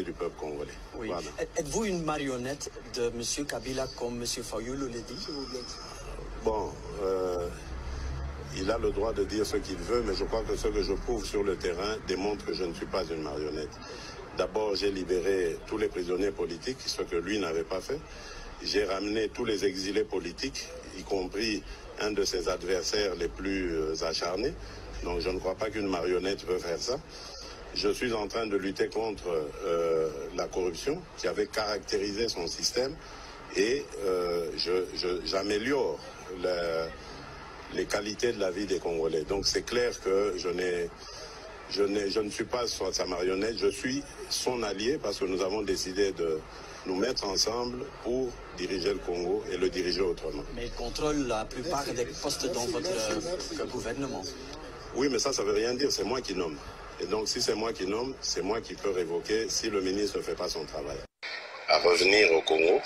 volonté du peuple congolais. Oui. Voilà. Êtes-vous une marionnette de M. Kabila comme M. Fayoulou l'a dit? Bon, euh, il a le droit de dire ce qu'il veut, mais je crois que ce que je prouve sur le terrain démontre que je ne suis pas une marionnette. D'abord, j'ai libéré tous les prisonniers politiques, ce que lui n'avait pas fait. J'ai ramené tous les exilés politiques, y compris un de ses adversaires les plus euh, acharnés. Donc je ne crois pas qu'une marionnette peut faire ça. Je suis en train de lutter contre euh, la corruption qui avait caractérisé son système et euh, j'améliore les qualités de la vie des Congolais. Donc c'est clair que je je, je ne suis pas sa marionnette, je suis son allié parce que nous avons décidé de nous mettre ensemble pour diriger le Congo et le diriger autrement. Mais il contrôle la plupart des postes dans votre euh, gouvernement. Oui, mais ça, ça veut rien dire, c'est moi qui nomme. Et donc si c'est moi qui nomme, c'est moi qui peux révoquer si le ministre ne fait pas son travail. À revenir au Congo,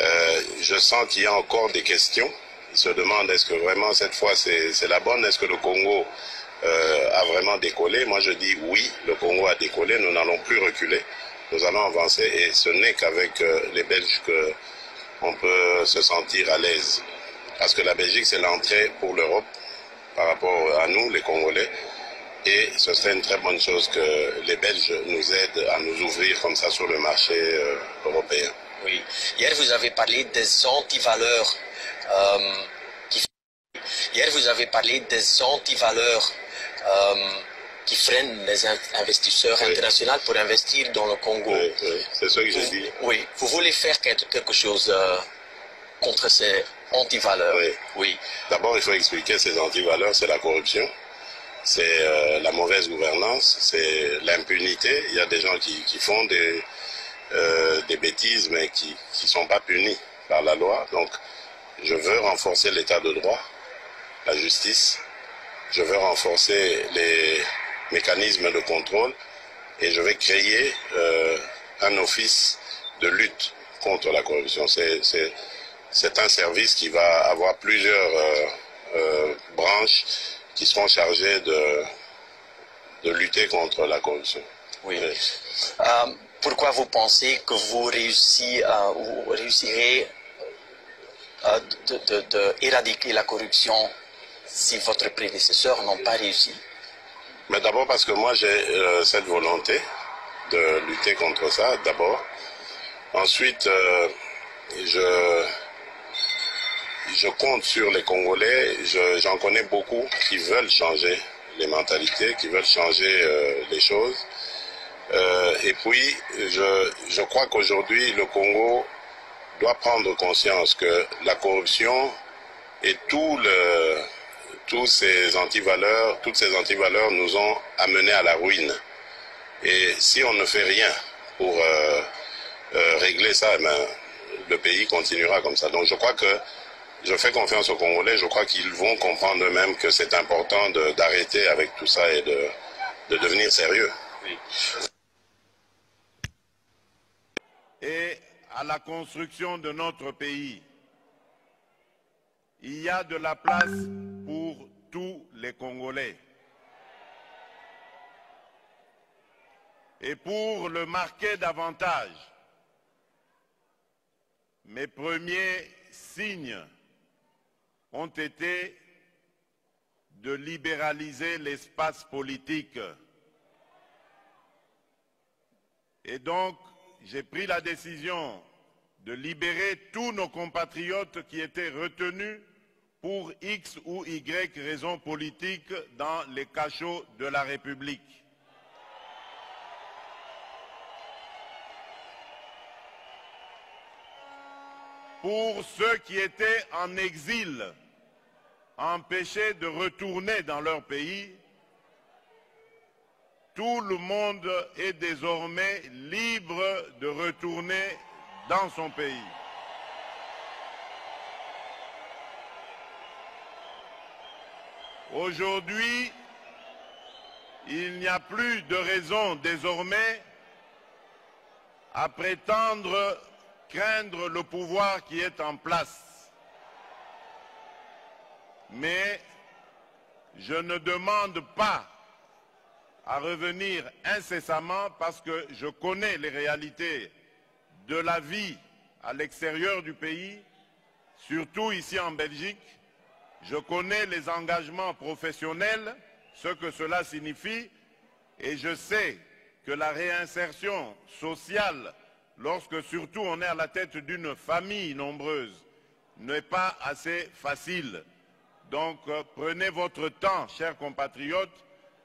euh, je sens qu'il y a encore des questions. Ils se demandent est-ce que vraiment cette fois c'est la bonne, est-ce que le Congo euh, a vraiment décollé? Moi je dis oui, le Congo a décollé, nous n'allons plus reculer, nous allons avancer et ce n'est qu'avec euh, les Belges que on peut se sentir à l'aise. Parce que la Belgique c'est l'entrée pour l'Europe par rapport à nous, les Congolais. Et ce serait une très bonne chose que les Belges nous aident à nous ouvrir comme ça sur le marché euh, européen. Oui. Hier, vous avez parlé des antivaleurs. euh, qui... Hier, vous avez parlé des antivaleurs euh, qui freinent les in- investisseurs Oui. internationaux pour investir dans le Congo. Oui, oui, c'est ce que j'ai dit. Oui, vous voulez faire quelque quelque chose euh, contre ces antivaleurs. Oui. oui. D'abord, il faut expliquer ces antivaleurs, c'est la corruption, c'est euh, la mauvaise gouvernance, c'est l'impunité. Il y a des gens qui, qui font des, euh, des bêtises, mais qui ne sont pas punis par la loi. Donc, je veux renforcer l'état de droit, la justice. Je veux renforcer les mécanismes de contrôle et je vais créer euh, un office de lutte contre la corruption. C'est- C'est un service qui va avoir plusieurs euh, euh, branches qui seront chargées de, de lutter contre la corruption. Oui. Oui. Euh, pourquoi vous pensez que vous, réussi, euh, vous réussirez de, de- de éradiquer la corruption si votre prédécesseur n'ont pas réussi? Mais d'abord parce que moi j'ai cette volonté de lutter contre ça, d'abord. Ensuite, je, je compte sur les Congolais. Je- J'en connais beaucoup qui veulent changer les mentalités, qui veulent changer euh, les choses. Euh, et puis, je, crois qu'aujourd'hui, le Congo doit prendre conscience que la corruption et tous ces antivaleurs, toutes ces antivaleurs nous ont amenés à la ruine. Et si on ne fait rien pour euh, régler ça, eh ben, le pays continuera comme ça. Donc je crois que je fais confiance aux Congolais. Je crois qu'ils vont comprendre eux-mêmes que c'est important d'arrêter avec tout ça et de, de devenir sérieux. et à la construction de notre pays. Il y a de la place pour tous les Congolais. Et pour le marquer davantage, mes premiers signes ont été de libéraliser l'espace politique. Et donc, j'ai pris la décision de libérer tous nos compatriotes qui étaient retenus pour X ou Y raisons politiques dans les cachots de la République. Pour ceux qui étaient en exil, empêchés de retourner dans leur pays, tout le monde est désormais libre de retourner dans son pays. Aujourd'hui, il n'y a plus de raison désormais à prétendre craindre le pouvoir qui est en place. Mais je ne demande pas à revenir incessamment parce que je connais les réalités de la vie à l'extérieur du pays, surtout ici en Belgique. Je connais les engagements professionnels, ce que cela signifie, et je sais que la réinsertion sociale, lorsque surtout on est à la tête d'une famille nombreuse, n'est pas assez facile. Donc euh, prenez votre temps, chers compatriotes,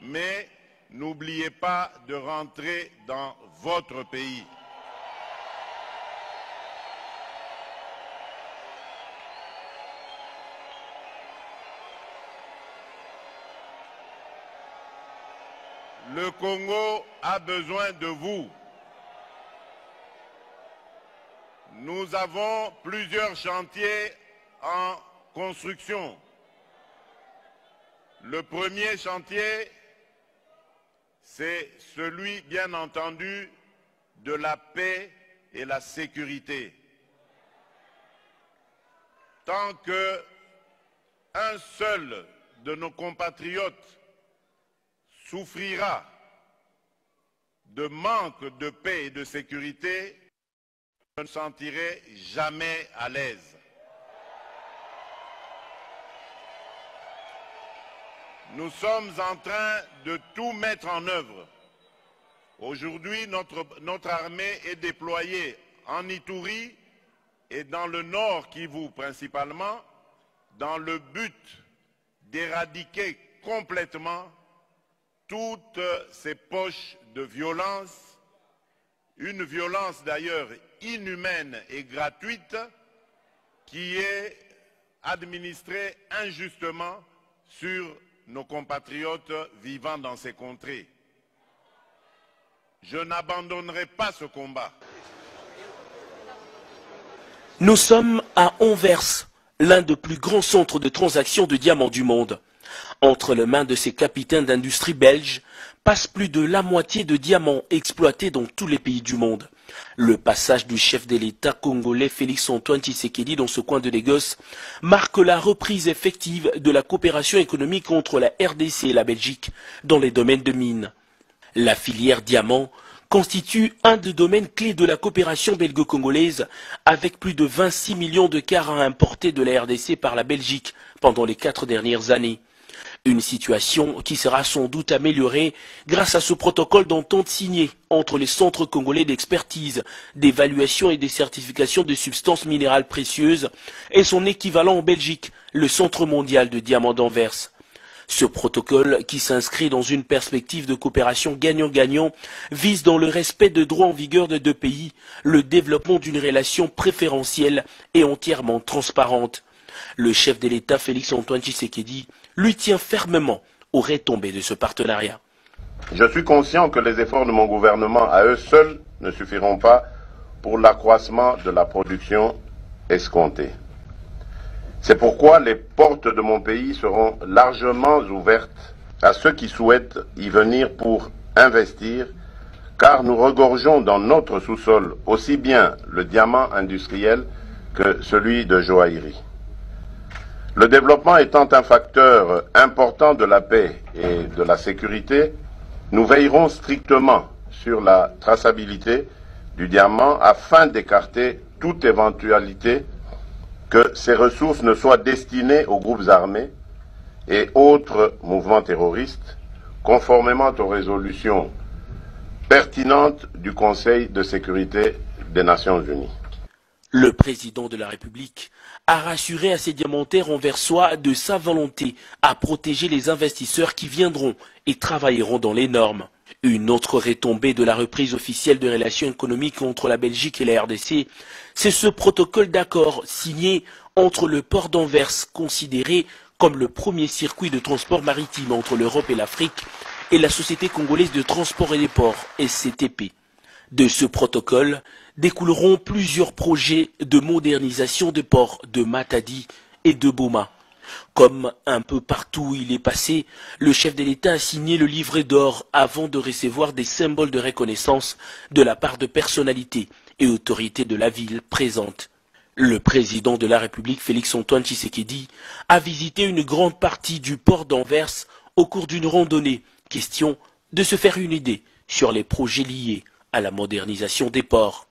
mais n'oubliez pas de rentrer dans votre pays. Le Congo a besoin de vous. Nous avons plusieurs chantiers en construction. Le premier chantier, c'est celui, bien entendu, de la paix et la sécurité. Tant que un seul de nos compatriotes souffrira de manque de paix et de sécurité, ne sentirai jamais à l'aise. Nous sommes en train de tout mettre en œuvre. Aujourd'hui, notre, notre, armée est déployée en Ituri et dans le nord Kivu principalement, dans le but d'éradiquer complètement toutes ces poches de violence, une violence d'ailleurs inhumaine et gratuite qui est administrée injustement sur nos compatriotes vivant dans ces contrées. Je n'abandonnerai pas ce combat. Nous sommes à Anvers, l'un des plus grands centres de transaction de diamants du monde. Entre les mains de ces capitaines d'industrie belges passe plus de la moitié de diamants exploités dans tous les pays du monde. Le passage du chef de l'État congolais Félix-Antoine Tshisekedi dans ce coin de Lagos marque la reprise effective de la coopération économique entre la RDC et la Belgique dans les domaines de mines. La filière diamant constitue un des domaines clés de la coopération belgo-congolaise avec plus de 26 millions de carats importés de la RDC par la Belgique pendant les quatre dernières années. Une situation qui sera sans doute améliorée grâce à ce protocole d'entente signé entre les centres congolais d'expertise, d'évaluation et de certification de substances minérales précieuses et son équivalent en Belgique, le Centre mondial de diamants d'Anvers. Ce protocole, qui s'inscrit dans une perspective de coopération gagnant-gagnant, vise dans le respect de droits en vigueur de deux pays le développement d'une relation préférentielle et entièrement transparente. Le chef de l'État Félix Antoine Tshisekedi lui tient fermement aux retombées de ce partenariat. Je suis conscient que les efforts de mon gouvernement à eux seuls ne suffiront pas pour l'accroissement de la production escomptée. C'est pourquoi les portes de mon pays seront largement ouvertes à ceux qui souhaitent y venir pour investir, car nous regorgeons dans notre sous-sol aussi bien le diamant industriel que celui de joaillerie. Le développement étant un facteur important de la paix et de la sécurité, nous veillerons strictement sur la traçabilité du diamant afin d'écarter toute éventualité que ces ressources ne soient destinées aux groupes armés et autres mouvements terroristes, conformément aux résolutions pertinentes du Conseil de sécurité des Nations Unies. Le président de la République a rassuré à ses diamantaires soi de sa volonté à protéger les investisseurs qui viendront et travailleront dans les normes. Une autre retombée de la reprise officielle de relations économiques entre la Belgique et la RDC, c'est ce protocole d'accord signé entre le port d'Anvers, considéré comme le premier circuit de transport maritime entre l'Europe et l'Afrique, et la Société congolaise de transport et des ports, SCTP. De ce protocole découleront plusieurs projets de modernisation des ports de Matadi et de Boma. Comme un peu partout où il est passé, le chef de l'État a signé le livret d'or avant de recevoir des symboles de reconnaissance de la part de personnalités et autorités de la ville présentes. Le président de la République, Félix-Antoine Tshisekedi, a visité une grande partie du port d'Anvers au cours d'une randonnée, question de se faire une idée sur les projets liés à la modernisation des ports.